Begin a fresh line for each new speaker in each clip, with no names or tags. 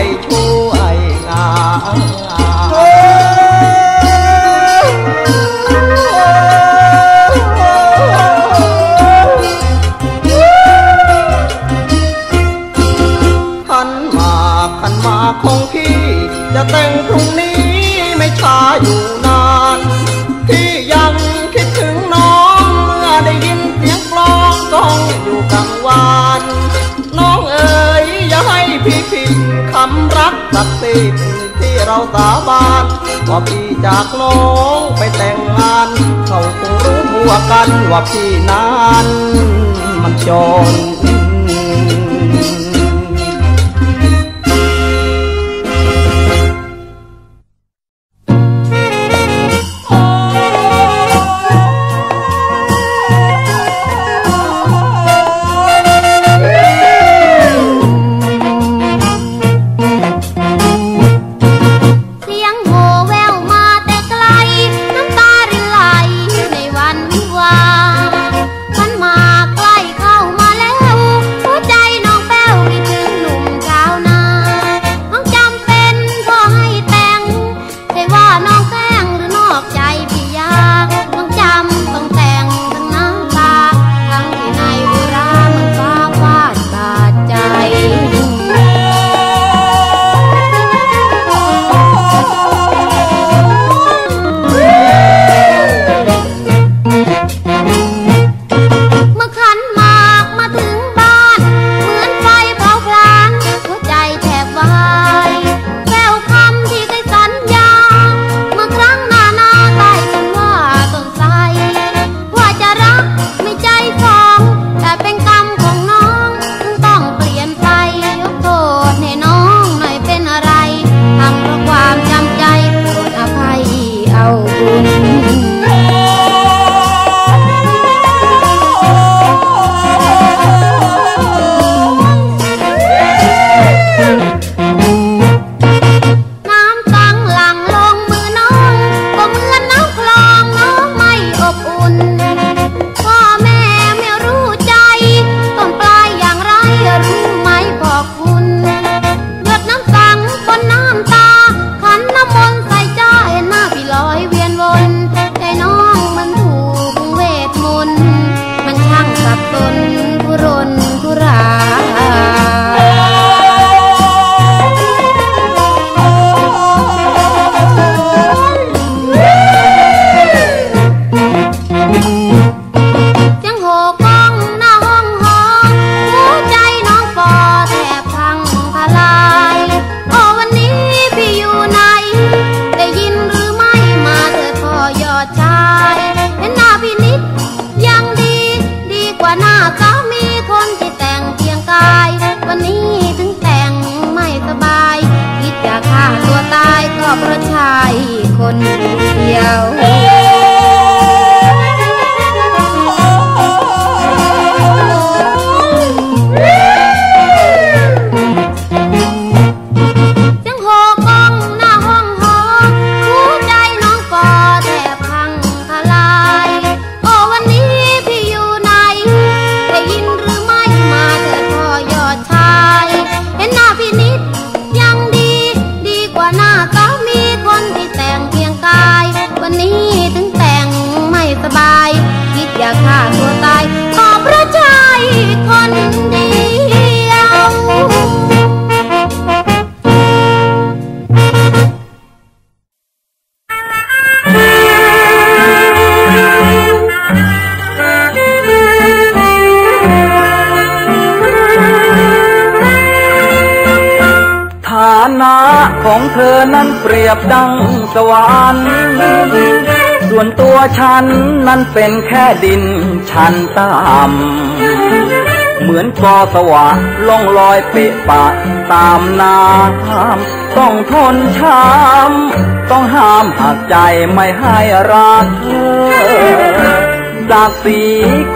vai. ที่เราสาบานว่าพี่จากน้องไปแต่งงาน เขาคงรู้ทั่วกันว่าพี่นา
นมันจน ส่วนตัว
ฉันนั้นเป็นแค่ดินชันต่ำเหมือนกอสวะล่องลอยเปะปะตามน้ำต้องทนช้ำต้องห้ามหักใจไม่ให้รักเธอจากสี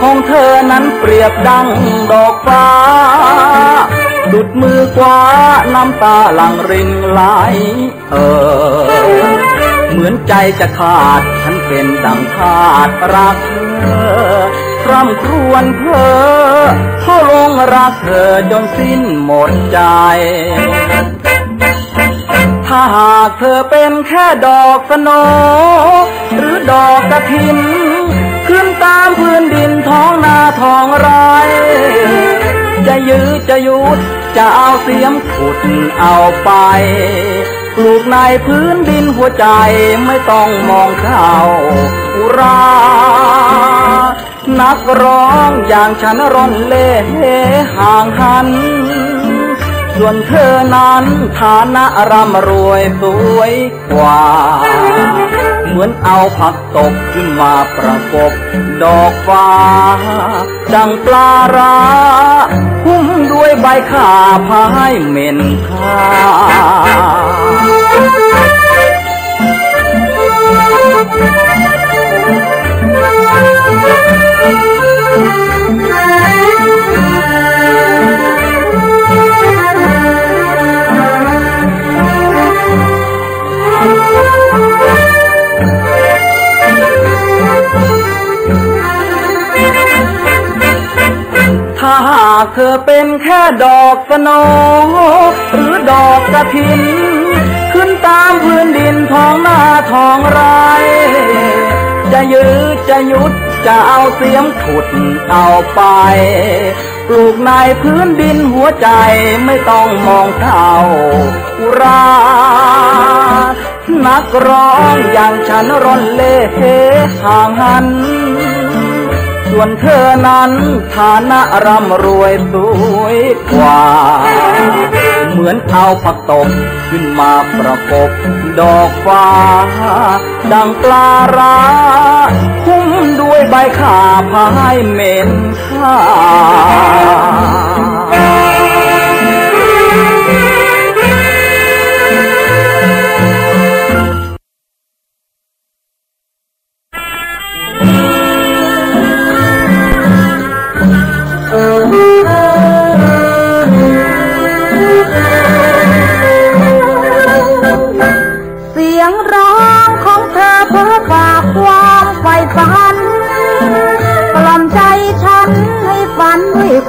ของเธอนั้นเปรียบดังดอกฟ้า ดุดมือกว่าน้ำตาหลังรินไหลเออ เหมือนใจจะขาด ฉันเป็นดังขาดรักเธอคร่ำครวญเพ้อเข้าลงรักเธอจนสิ้นหมดใจ ถ้าหากเธอเป็นแค่ดอกสโนหรือดอกกระถิน ขึ้นตามพื้นดินท้องนาท้องไรจะยื้อจะยุดจะเอาเสียมขุดเอาไป ปลูกในพื้นดินหัวใจไม่ต้องมองข้าอุรา นักร้องอย่างฉันร่อนเล่ห่างหัน ส่วนเธอนั้นฐานะร่ำรวยสวยกว่า เหมือนเอาผักตบขึ้นมาประกบ ดอกฟ้า ดังปลาร้าหุ้มด้วยใบข่าพายเหม็นค่า ถ้าหากเธอเป็นแค่ดอกสโนหรือดอกกระถิน ขึ้นตามพื้นดินท้องนาท้องไร จะยื้จะยุดจะเอาเสียมขุดเอาไป ปลูกในพื้นดินหัวใจไม่ต้องมองเท่าอุรา นักร้องอย่างฉันร่อนเล่ห่างหัน ส่วนเธอนั้นฐานะร่ำรวยสวยกว่า เหมือนเอาผักตบขึ้นมาประกบดอกฟ้า ดังปลาร้าคุ้มด้วยใบข่าพายเหม็น
ค่า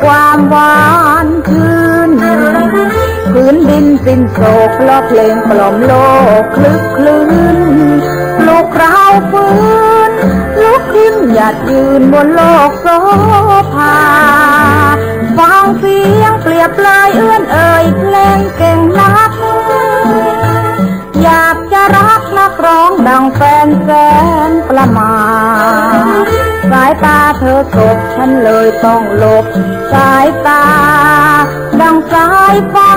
ความหวานชื่นพื้นดินสิ้นโศกเพราะเพลงกล่อมโลกคลึกคลื้นลูกเราฟื้นลุกขึ้นหยัดยืนบนโลกโซภาฟังเสียงเปรียบปลายเอื้อนเอ่ยเพลงเก่งนัก อยากจะรักนักร้องดังแฟนแสนประมาทสายตาเธอสบฉันเลยต้องหลบ สายตา ดังสายฟ้า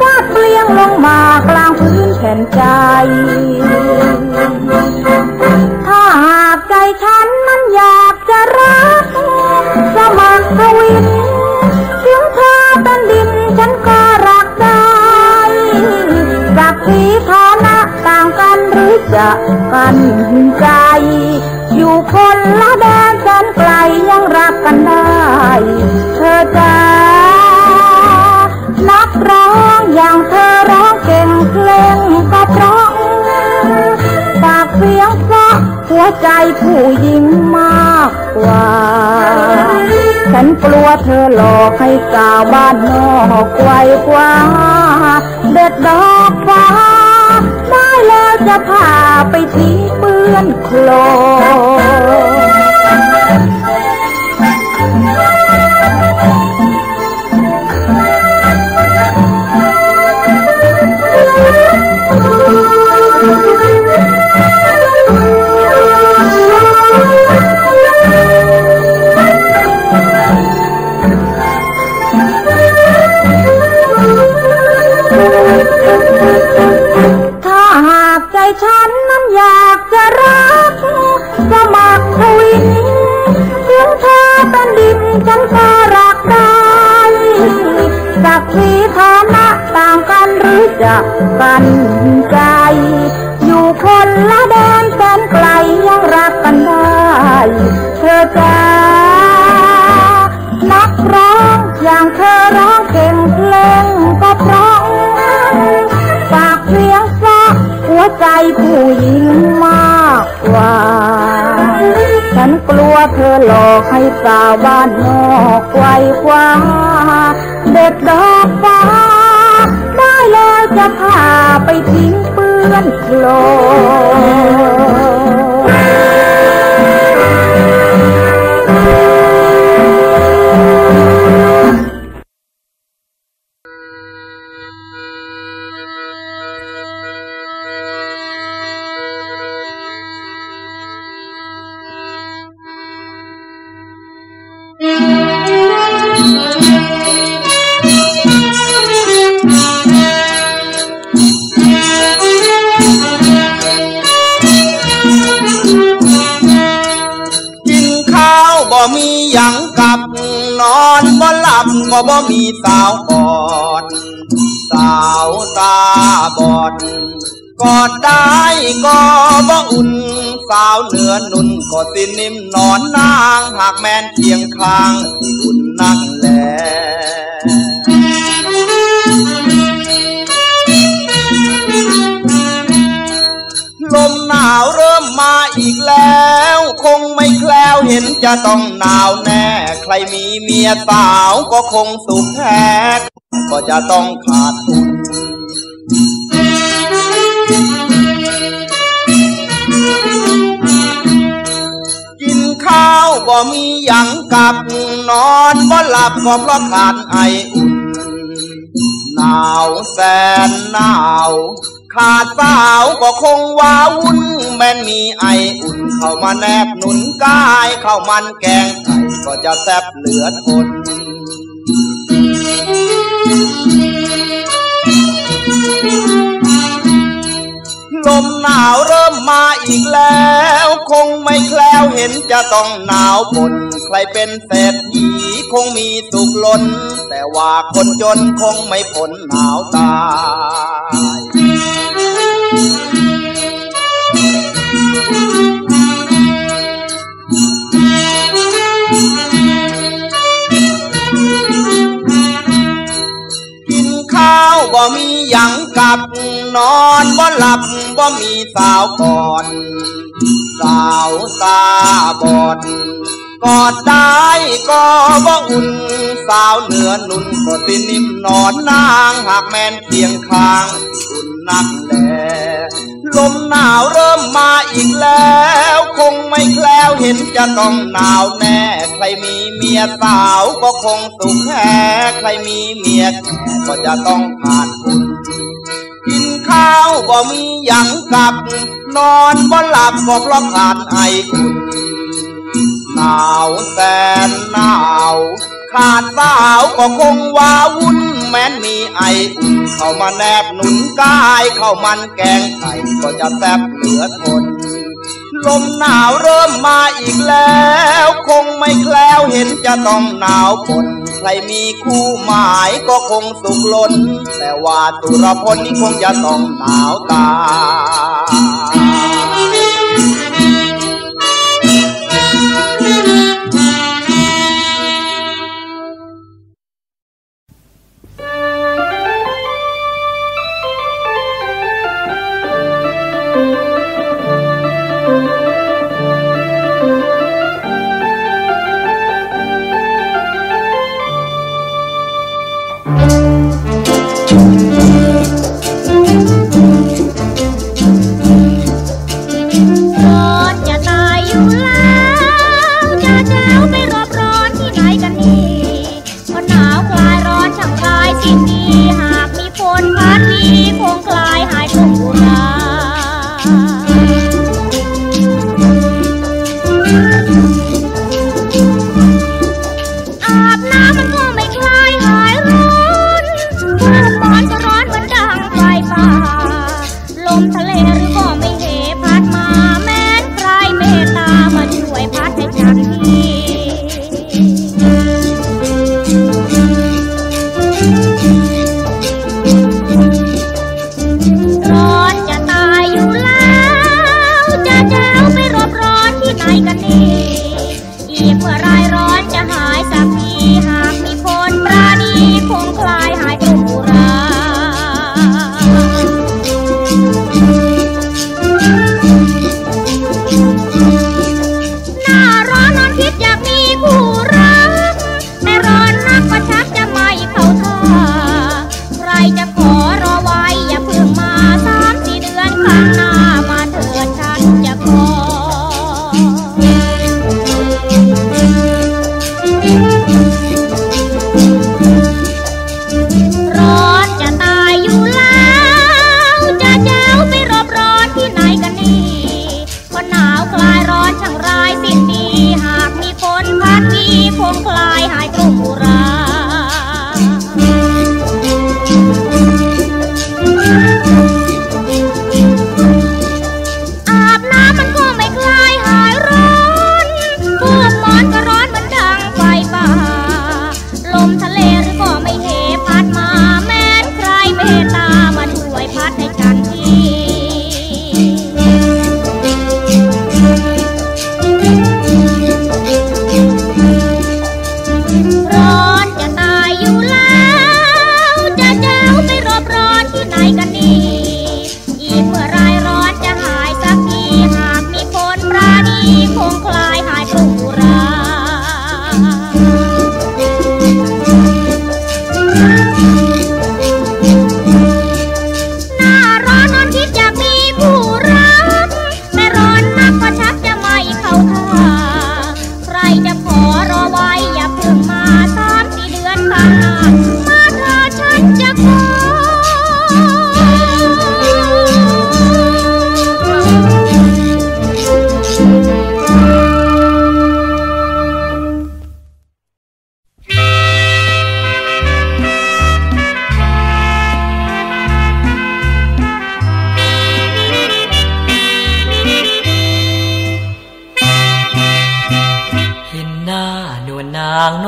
ฟาดเปลี่ยงลงมากลางพื้นแผ่นใจ ถ้าหากใจฉันมันอยากจะรัก สมัครทวิ จะกันใจอยู่คนละแดนแสนไกลยังรักกันได้ เธอจ้านักร้องอย่างเธอร้องเก่งเพลงก็เพราะปากเสียงเพราะหัวใจผู้หญิงมากกว่า ฉันกลัวเธอหลอกให้สาวบ้านนอกไกวกว่า เด็ดดอกฟ้า จะพาไปทิ้งเปื้อนโคลน จะกันใจอยู่คนละแดนแสนไกลยังรักกันได้ เธอจ้านักร้องอย่างเธอร้องเก่งเพลงก็เพราะปากเสียงเพราะหัวใจผู้หญิงมากกว่า ฉันกลัวเธอหลอกให้สาวบ้านนอกไกวคว้า เปื้
บ นอนบ่หลับก็บ่มีสาวกอด สาวตาบอดกอดได้ก็บ่อุ่น สาวเหนือนุ่นก็สินิ่มนอนนาง หากแม่นเคียงข้างสิอุ่นนั่งแลาวเริ่มมาอีกแล้ว คงไม่แคล้วเห็นจะต้องหนาวแน่ ใครมีเมียสาวก็คงสุขแท้ก็จะต้องขาดทุนกินข้าวบ่มีหยังกับนอนบ่หลับก็เพราะขาดไออุ่นหนาวแสนหนาว ขาดสาวก็คงว้าวุ่นแม้นมีไออุ่นเข้ามาแนบหนุนกายเข้ามันแกงไก่ก็จะแซ่บเหลือทนลมหนาวเริ่มมาอีกแล้ว คงไม่แคล้วเห็นจะต้องหนาวปนใครเป็นเศรษฐีคงมีสุขล้น แต่ว่าคนจนคงไม่พ้นหนาวตาย มีหยังกับนอนบ่หลับบ่มีสาวก่อน สาวตาบอด กอดได้ก็บ่อุ่น สาวเหนือนุ่นก็สินิ่มนอนนางหากแม่นเคียงข้างอุ่นนักแลลมหนาวเริ่มมาอีกแล้ว คงไม่แคล้วเห็นจะต้องหนาวแน่ ใครมีเมียสาวก็คงสุขแท้ใครมีเมียแก่ก็จะต้องขาดทุนกินข้าวบ่มีหยังกับ นอนบ่หลับก็เพราะขาดไออุ่น หนาวแสนหนาว ขาดสาวก็คงว้าวุ่นแม้นมีไออุ่นเข้ามาแนบหนุนกายเข้ามันแกงไก่ก็จะแซบเหลือทน ลมหนาวเริ่มมาอีกแล้ว คงไม่แคล้วเห็นจะต้องหนาวปนใครมีคู่หมายก็คงสุขล้น แต่ว่าตุรพลนี่คงจะต้องหนาวตาย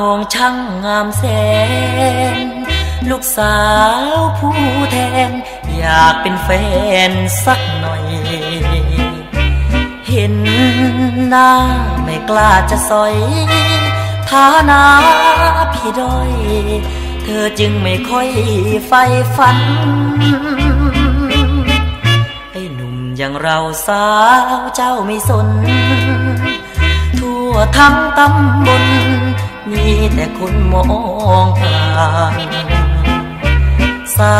อง
ช่างงามแสน ลูกสาวผู้แทน อยากเป็นแฟนสักหน่อย เห็นหน้าไม่กล้าจะสอยฐานาพี่ด้อย เธอจึงไม่ค่อยไฟฝัน ไอ้หนุ่มอย่างเราสาวเจ้าไม่สน ทั่วทั้งตำบล มีแต่คนมองผ่านสา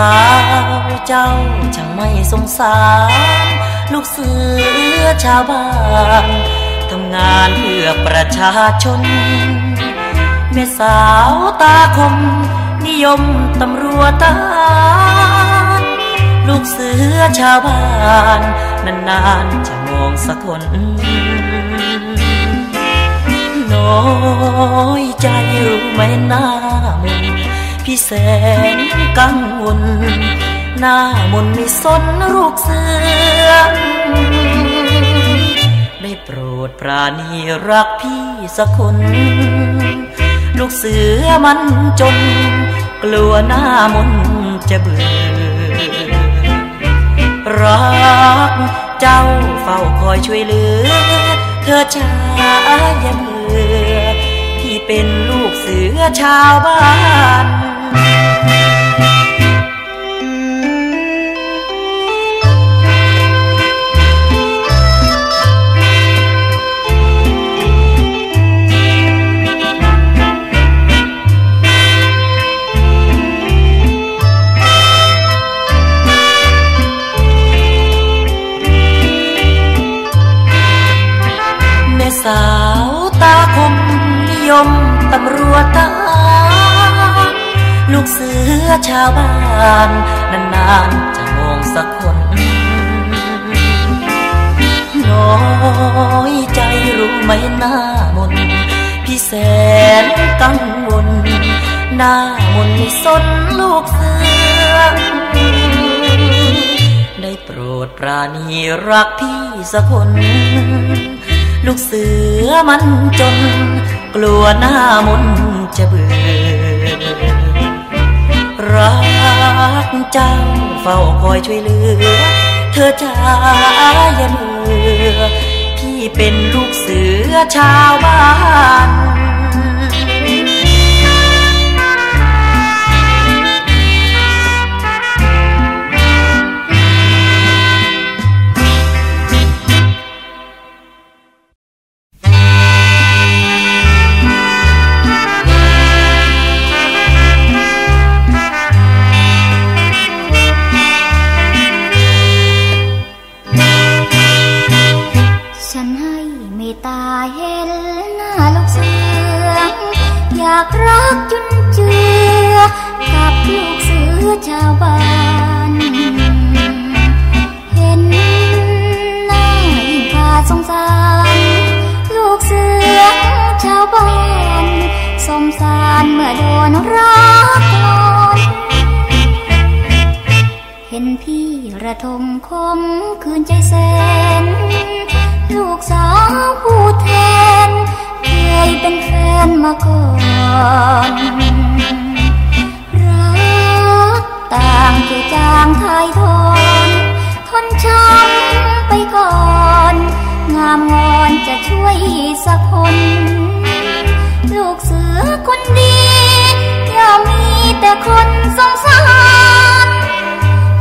วเจ้าช่างไม่สงสาร ลูกเสือชาวบ้านทำงานเพื่อประชาชน แม่สาวตาคม นิยมตำรวจทหารลูกเสือชาวบ้าน นานๆจะมองสักคน น้อยใจรู้ไหมหน้ามนพี่แสนกังวลหน้ามนไม่สนลูกเสือได้โปรดปราณีรักพี่สักคน ลูกเสือมันจน กลัวหน้ามนจะเบื่อรักเจ้าเฝ้าคอยช่วยเหลือ เธอชาอย่าเบื่อ เป็นลูกเสือชาวบ้านสา มตำรวจทหารลูกเสือชาวบ้านนานๆจะมองสักคน น้อยใจรู้ไหมหน้ามนพี่แสนกังวลหน้ามนไม่สนลูกเสือ ได้โปรดปราณีรักพี่สักคน ลูกเสือมันจน กลัวหน้ามนจะเบื่อรักเจ้าเฝ้าคอยช่วยเหลือ เธอจ้าอย่าเบื่อพี่เป็นลูกเสือชาวบ้าน
ฉันากรักจนเจือ กับลูกเสือชาวบ้านเห็นหน้ายิ่งพาสงสาร ลูกเสือชาวบ้านสมสารเมื่อโดนรักลอนเห็นพี่ระทมคมคืนใจแสน ลูกสาวผู้แทน เคยเป็นแฟนมาก่อนรักต่างเกี่ยวจางทายทอนทนช้ำไปก่อน งามงอนจะช่วยสักคน ลูกเสือคนดีอย่ามีแต่คนสงสาร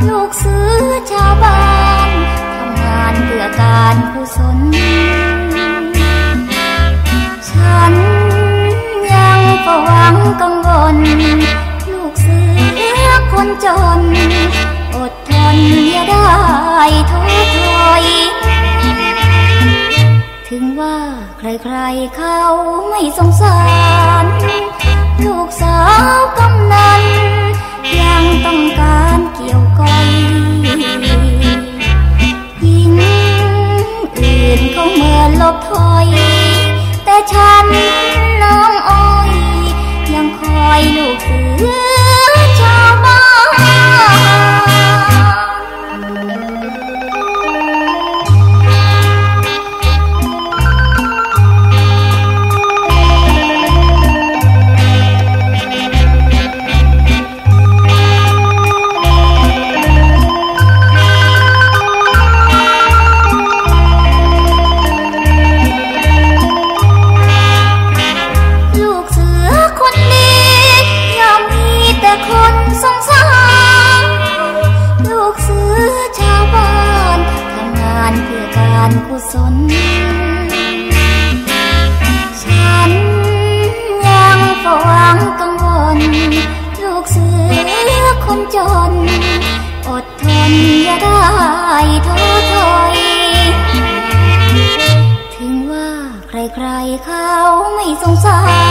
ลูกเสือชาวบ้านทำงานเพื่อการกุศล กังวลลูกเสือคนจน อดทนอย่าได้ท้อถอย ถึงว่าใครๆเขาไม่สงสาร ลูกสาวกำนัน ยังต้องการเกี่ยวก้อยหญิงอื่นเขาเมื่อลบถอย แต่ฉันน้อง อ้อยยังคอยลู
ไม่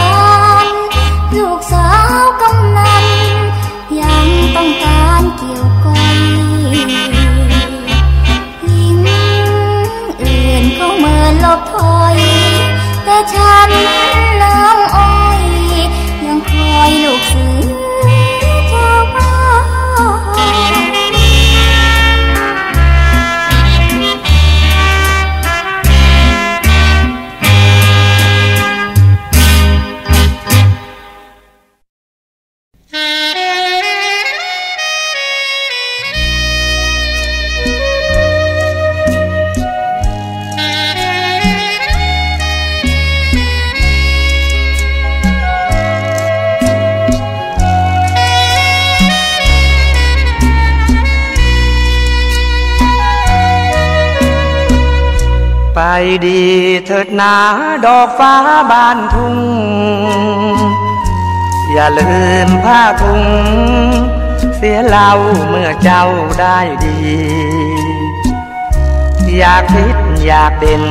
ไปดีเถิดหนาดอกฟ้าบานทุ่ง อย่าลืมผ้าทุง เสียเล่าเมื่อเจ้าได้ดี อยากคิดอยากเด่น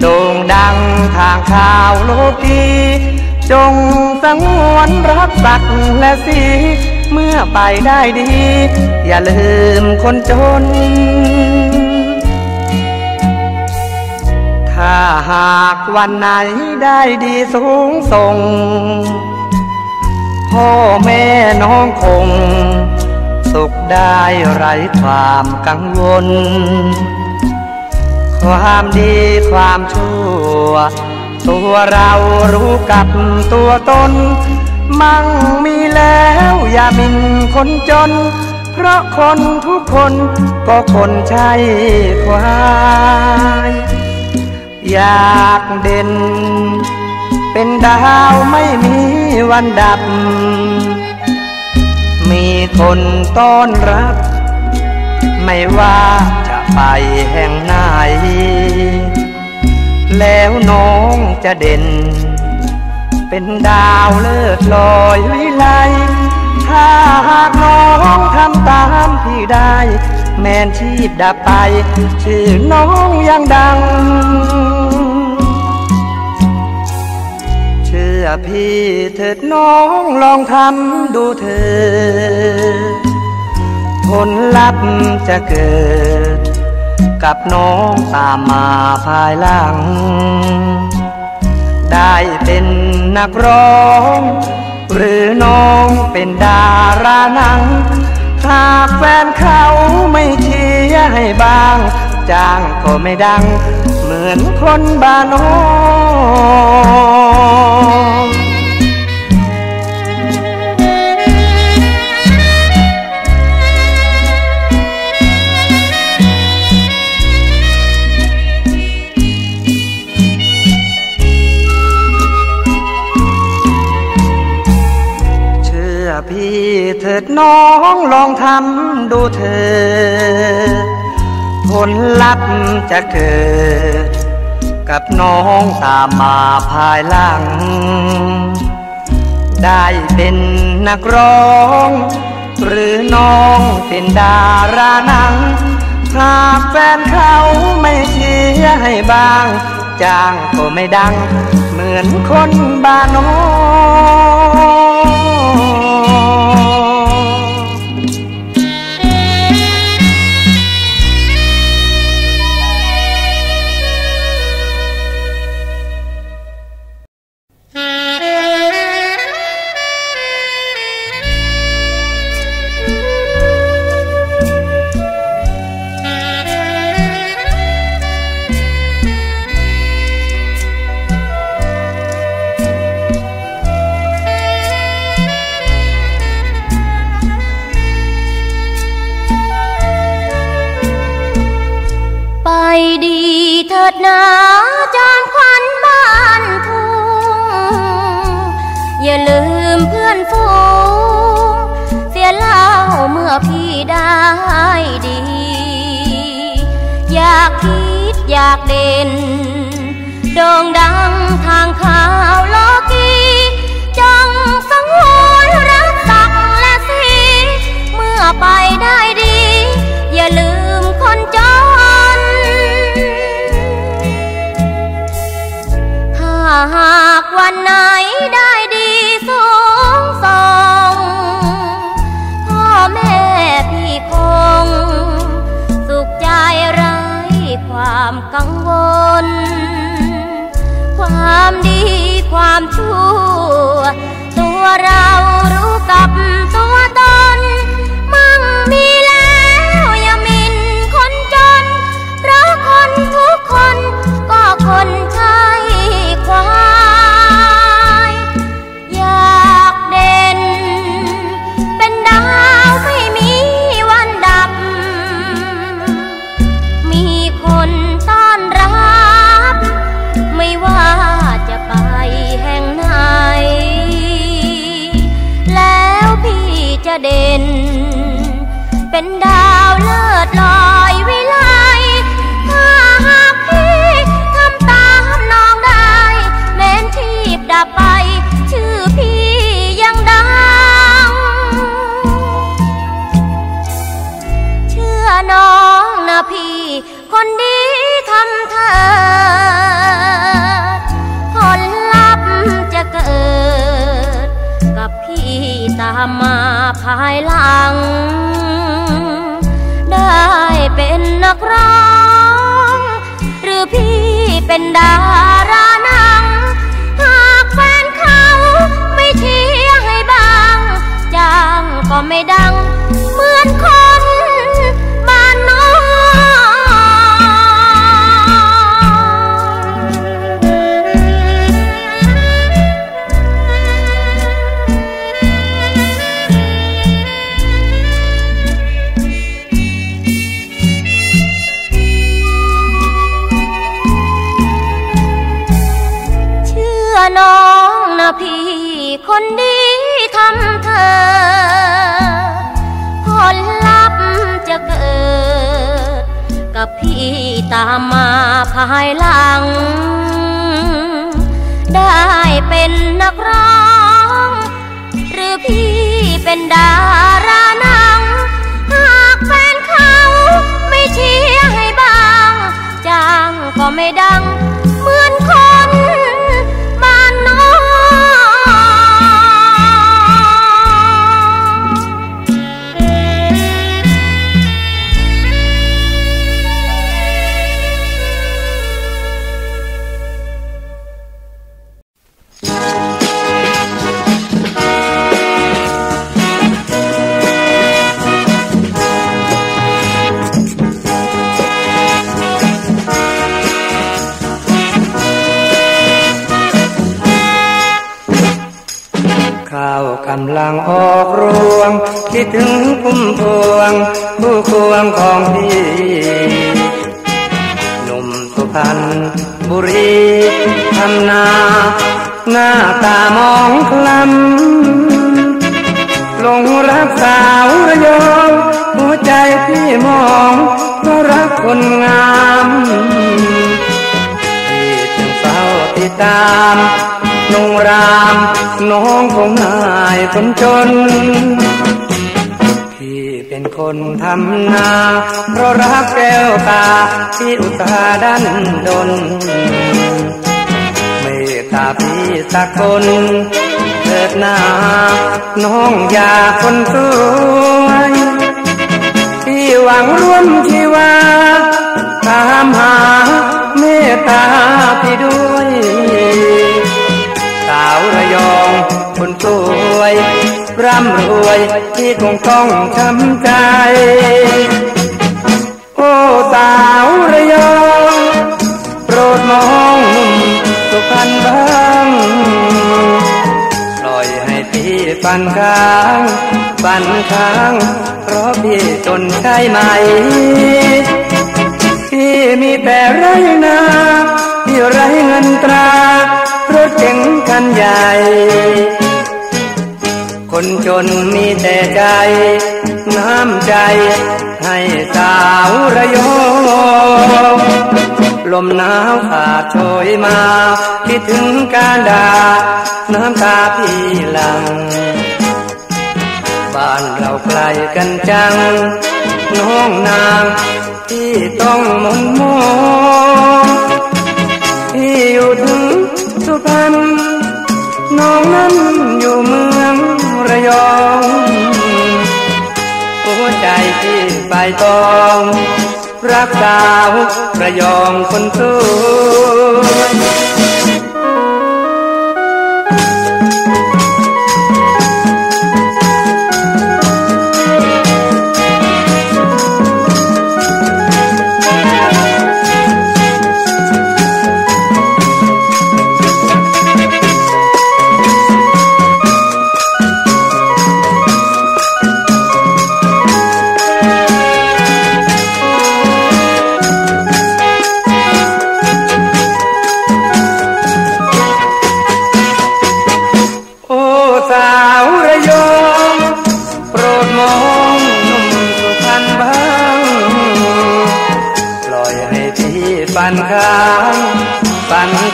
โด่งดังทางข่าวโลกีจงสังวนรักสักและสี เมื่อไปได้ดี อย่าลืมคนจน ถ้าหากวันไหนได้ดีสูงส่ง พ่อแม่น้องคง สุขได้ไร้ความกังวล ความดีความชั่ว ตัวเรารู้กับตัวตน มั่งมีแล้วอย่ามินคนจน เพราะคนทุกคนก็คนใช่ควาย อยากเด่น เป็นดาวไม่มีวันดับ มีคนต้อนรับ ไม่ว่าจะไปแห่งไหน แล้วน้องจะเด่น เป็นดาวเลิศลอยวิไลถ้าหากน้องทำตามพี่ได้ แมนชีพดับไป ชื่อน้องยังดัง อพี่เถิดน้องลองทำดูเถิดผลลัพธ์จะเกิด กับน้องตามมาภายหลัง ได้เป็นนักร้อง หรือน้องเป็นดาราหนัง หากแฟนเขาไม่เชียร์ให้บ้าง จ้างก็ไม่ดัง เหมือนคนบ้านนอก เถิดน้องลองทำดูเถิดผลลัพธ์จะเกิด กับน้องตามมาภายหลัง ได้เป็นนักร้อง หรือน้องเป็นดาราหนัง หากแฟนเขาไม่เชียร์ให้บ้าง จ้างก็ไม่ดัง เหมือนคนบ้านนอก
ถิดนาจอมขวัญบ้านทุ่งอย่าลืมเพื่อนฝูงเสียเล่าเมื่อพี่ได้ดี อยากคิดอยากเด่นโด่งดังทางข่า วันไหนได้ดีสูงส่งพ่อแม่พี่คง สุขใจไร้ความกังวล ความดีความชั่ว ห พี่คนดีทำเธอ ผลลัพธ์จะเกิด กับพี่ตามมาภายหลัง ได้เป็นนักร้อง หรือพี่เป็นดาราหนัง หากแฟนเขาไม่เชียร์ให้บ้างจ้างก็ไม่ดัง กำ
ลังออกรวง คิดถึงพุ่มพวง ผู้ควงของพี่หนุ่มสุพรรณบุรีทำนา หน้าตามองคล้ำลงรักสาวระยองหัวใจพี่มองเพราะรักคนงามที่จึงเฝ้าติดตาม นงราม น้องคงนายคนจน พี่เป็นคนทำนา เพราะรักแก้วตา ที่อุตสาห์ดันดนเมตตาพี่สักคนเถิดหน้าน้องอยากคนสวยที่หวังร่วมชีวา ร่ำรวยที่คงต้องช้ำใจ โอ้สาวระยองโปรดมองหนุ่มสุพรรณบ้างปล่อยให้พี่ปันค้างปันค้าง เพราะพี่จนใช่ไหม พี่มีแต่ไรนาที่ไรเงินตรา รถเก๋งคันใหญ่ คนจนมีแต่ใจ น้ำใจ ให้สาวระยองลมหนาวขาดโชยมา คิดถึงการดา น้ำตาพี่หลัง บ้านเราไกลกันจัง น้องนางที่ต้องมนมองที่อยู่ถึงสุพรรณน้องนั้นอยู่เมือง ยองหัวใจที่ใบตอง รักสาวระยองคนสวย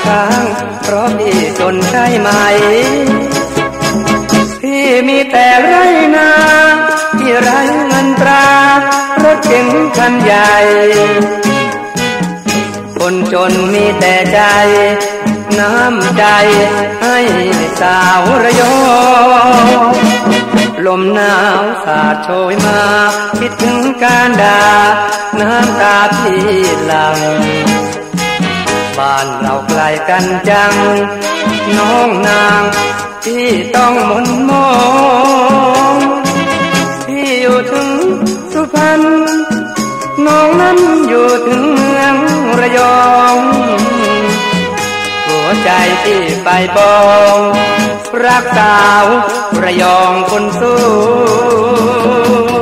ข้างเพราะพี่จนใช่ไหม พี่มีแต่ไรนาที่ไรเงินตรารถเก๋งคันใหญ่ คนจนมีแต่ใจ น้ำใจให้สาวระยองลมหนาวสาดโชยมา คิดถึงการดา น้ำตาพี่หลัง บ้านเราไกลกันจัง น้องนางที่ต้องมนมองที่อยู่ถึงสุพรรณน้องนั้นอยู่ถึงเมืองระยองหัวใจที่ไปบองรักสาวระยองคนสู้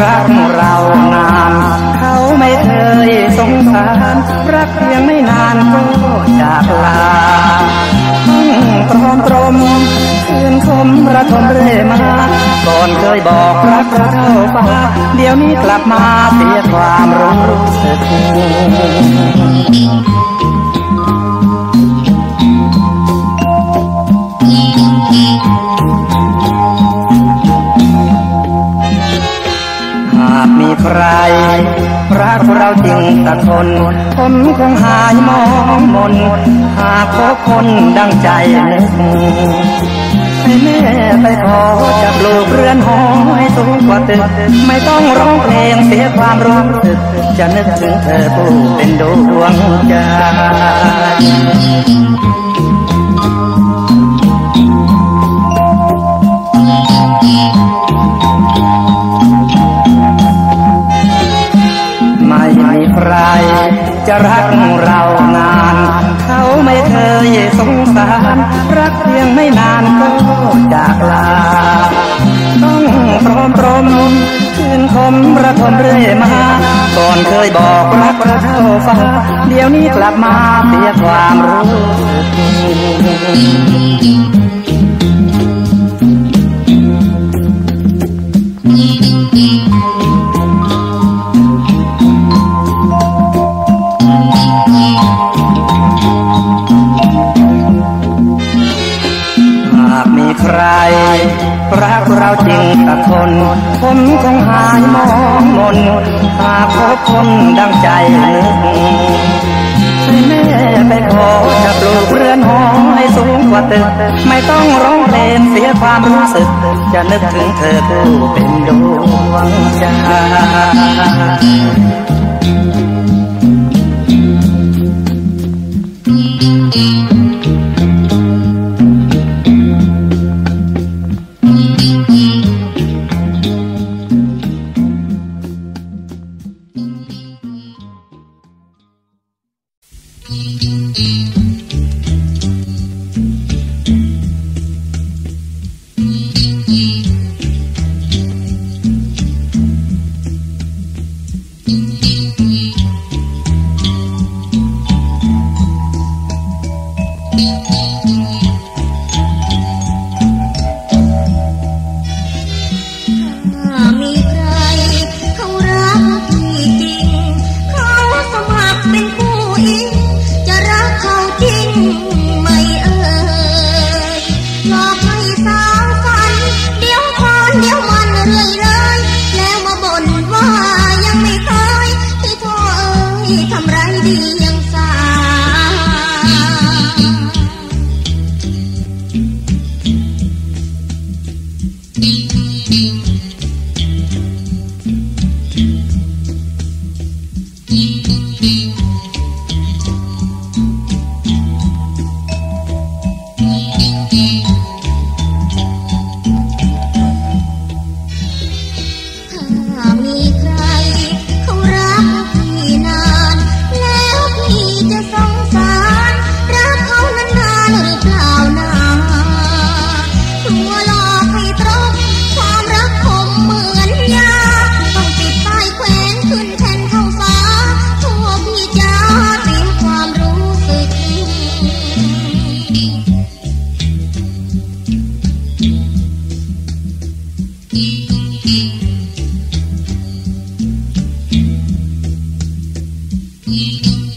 รั
กเรานาน เขาไม่เคยสงสาร รักเพียงไม่นานก็จากลาต้องตรอมตรมคืนคมระทมเรื่มาก่อนเคยบอกรักเราเท่าฟ้า เดี๋ยวนี้กลับมาเสียความรู้สึก ใคร รักเราจริงสักคนผมคงหายมองมน หากพบคนดังใจนึกให้แม่ไปขอจับลูกเรือนหอให้สูงกว่าตึกไม่ต้องร้องเพลงเสียความรู้สึก จะนึกถึงเธอผู้เป็นดวงใจ ร จะรักเรานาน เขาไม่เคยสงสาร รักเพียงไม่นานก็จากลา ต้องพร้อมพรมคืนคมระทมเรื่อยมา ก่อนเคยบอกรักราเท่าฟ้า เดี๋ยวนี้กลับมาเสียความรู้ สักคนผมคงหายมองมนหากพบคนดังใจนึกแม่ไปขอจะปลูกเรือนหอให้สูงกว่าตึก ไม่ต้องร้องเพลงเสียความรู้สึก จะนึกถึงเธอผู้เป็นดวงใจ
ถ้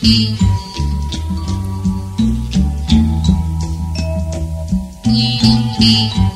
Thank you.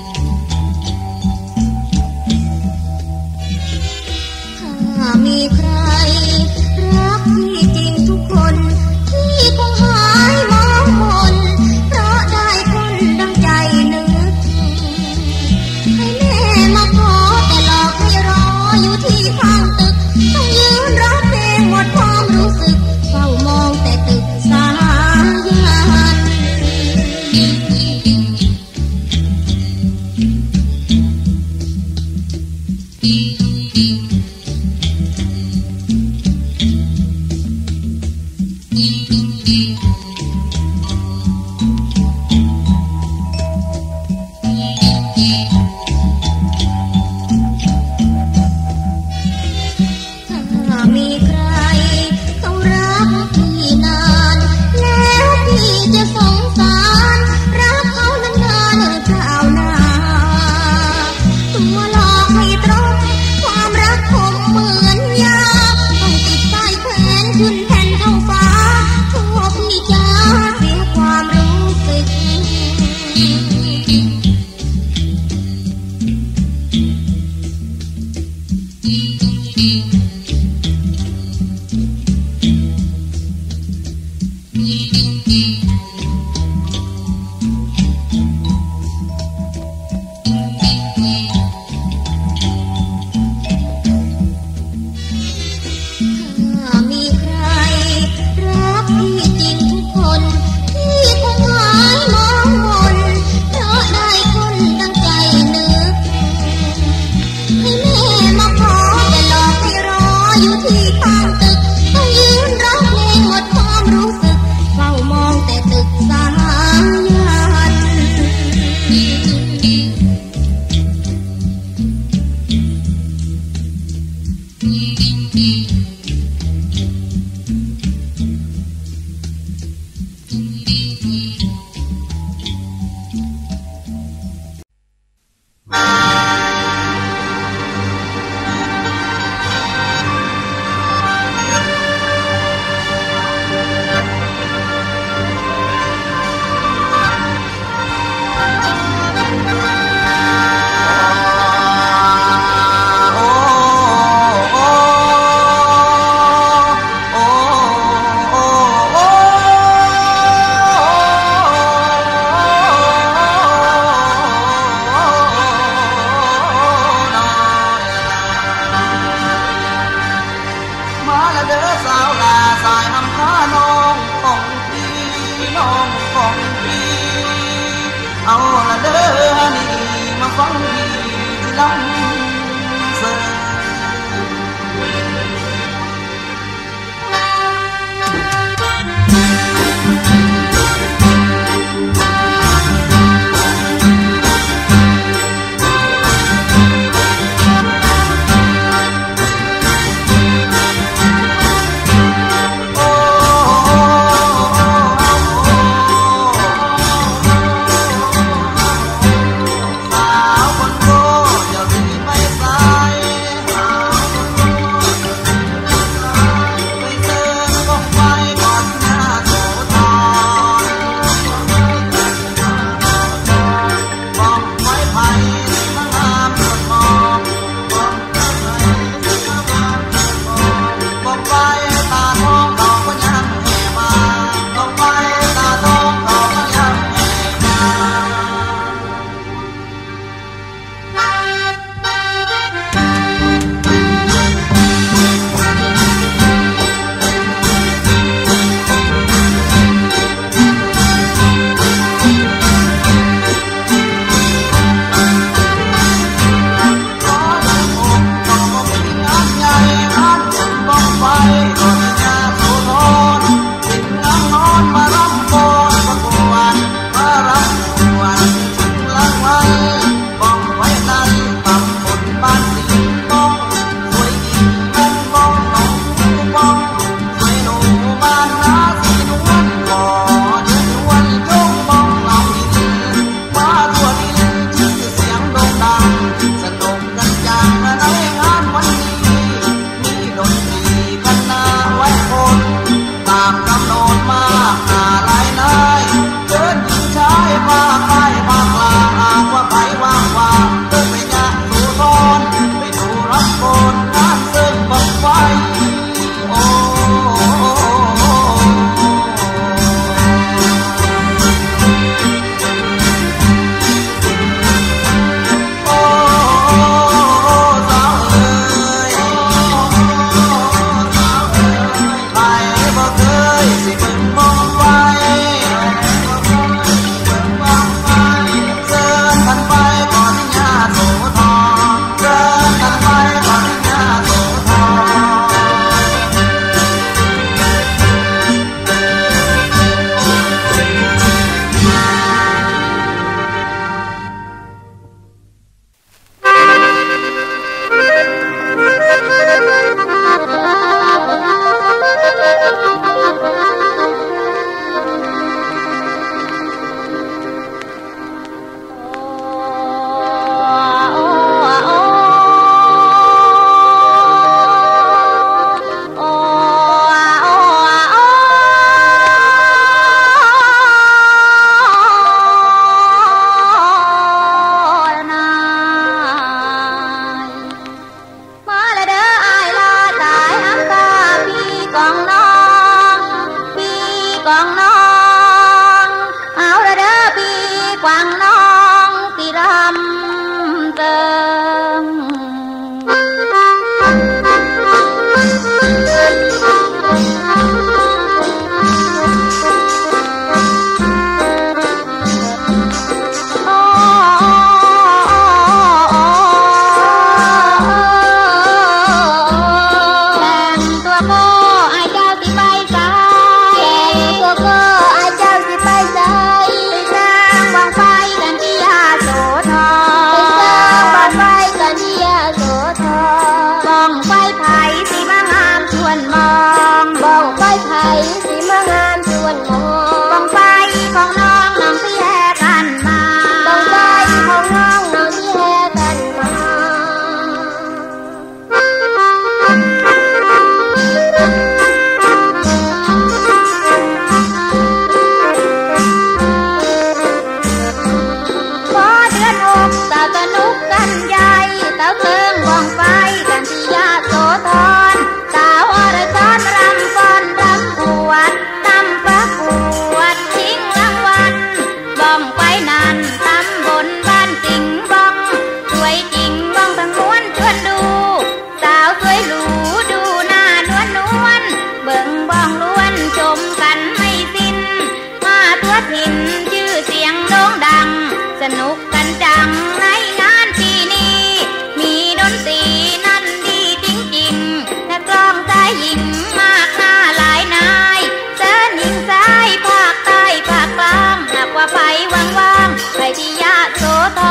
ของ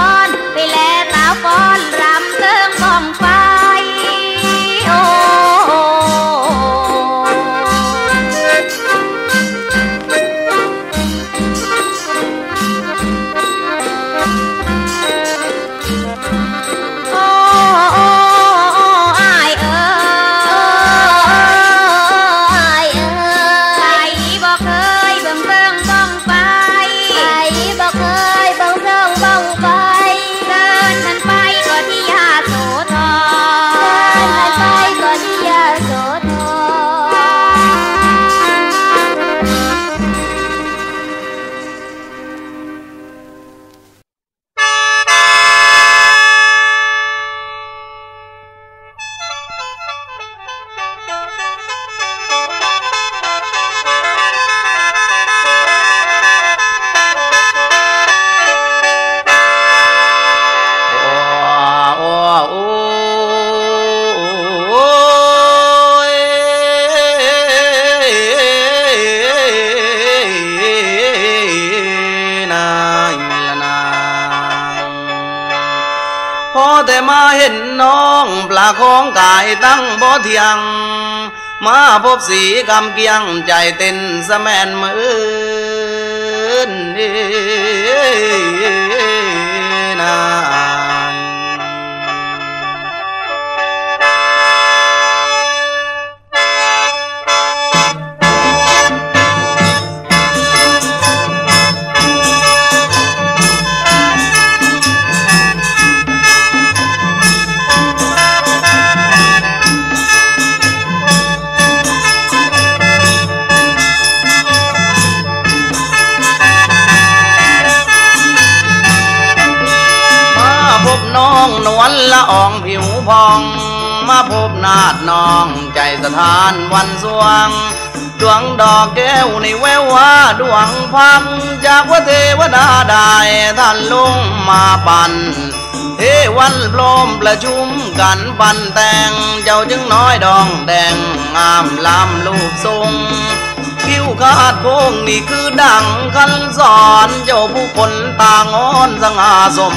มาพบสีกำเกียงใจเต้นสแมนมือน ละอองผิวพอง มาพบนาดน้องใจสถานวันสวงดวงดอกแก้วในแววว่าดวงพังจากว่าเทวดาได้ท่านลงมาปันเทวันพรมประชุมกันปันแต่งเจ้าจึงน้อยดองแดงงามลำลูกทรงคิ้วคาดโค้งนี่คือดังคันสอนเจ้าผู้คนต่างอ้อนสง่าสม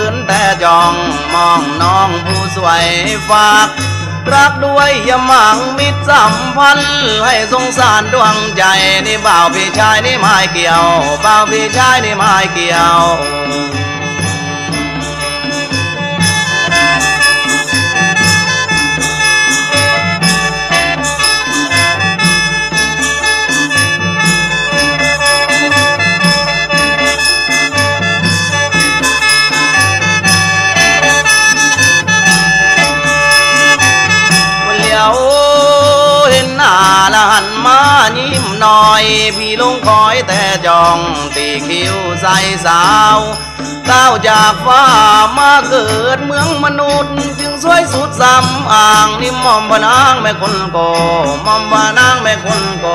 จ้องมองน้องผู้สวยฝาก
รักด้วยยมังมิตรสัมพันธ์
ให้สงสารดวงใจนี่บ่าวพี่ชายนี่ไม่เกี่ย
วบ่าวพี่ชายนี่ไม่
เกี่ยว ละหันมายิ้มหน่อย พี่ลุงคอยแต่จองตีคิ้วใส่สาวก้าวจากฟ้ามาเกิดเมืองมนุษย์ จึงสวยสุดซ้ำอ่างนี่มอ
มพ
นางแม่คนโกมอมพ
นางแม่คนโก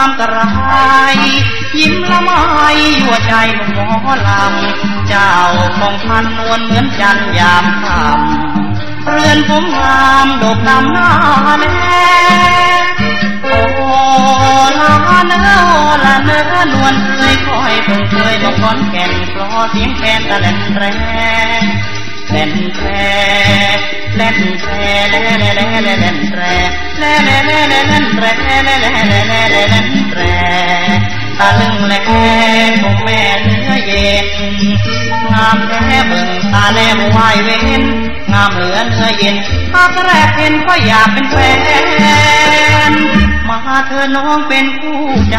ามกระไรยิ้มละไมยั่วใจหนุ่มหมอลำเจ้าของพันนวลเหมือนจันยามค่ำเรือนผมงามดกดำหน้าแน่โอ้ลาเนื้อลาเนื้อนวลเคยคอยเพิ่งเคยลงก้อนแก่นกลอเสียงแคนตะแหลนแร่แหลนแร่แหลนแร่แหลนแร่แหลนแร่ แน่แนแนแนแนแร่แน่แนแนแนแนแนแนแร่ตาลึงแลผมแม่เนื้อเย็นงามแค่บึงตาแน่ไหวเว้นงามเหมือนเนื้อเย็นภาพแรกเห็นก็อยากเป็นแฟนมาเธอน้องเป็นคู่ใจ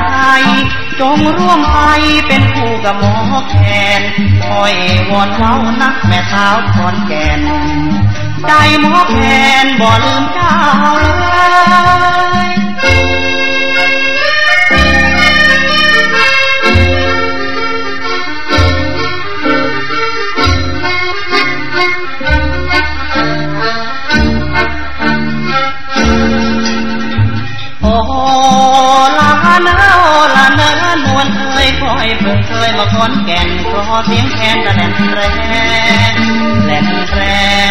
จงร่วมไปเป็นคู่กับหมอแคนคอยวอนเว้านักแม่สาวขอนแก่นใจหมอแคนบ่ลืมเจ้า นแร่แล่นแร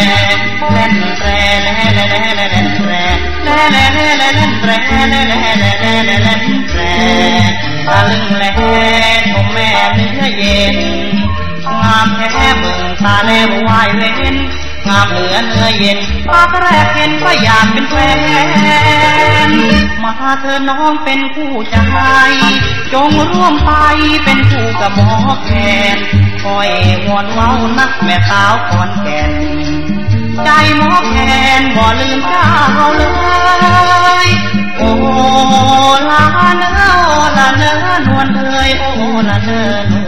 งแล่นแรงแล่นแรงแล่นแรงแล่นแรงแล่นแรงแล่นแรงแล่นแรงแล่นแร่ตะลึงแรงนผมแม่เนื้อเย็นงามแท้เบิ่งตาแลววายเว้นงามเหลือเนื้อเย็นปากแรกเห็นก็อยากเป็นแฟนมาเธอน้องเป็นคู่ใจจงร่วมไปเป็นคู่กับหมอแคน คอ
ยมวนเว้านักแม่สาวขอนแก่น
ใจหมอแคนบ่ลืมเจ้าเลย โอ้ลาเนื้อโอ้ลาเนื้อนวลเลยโอ้ลาเนื้อ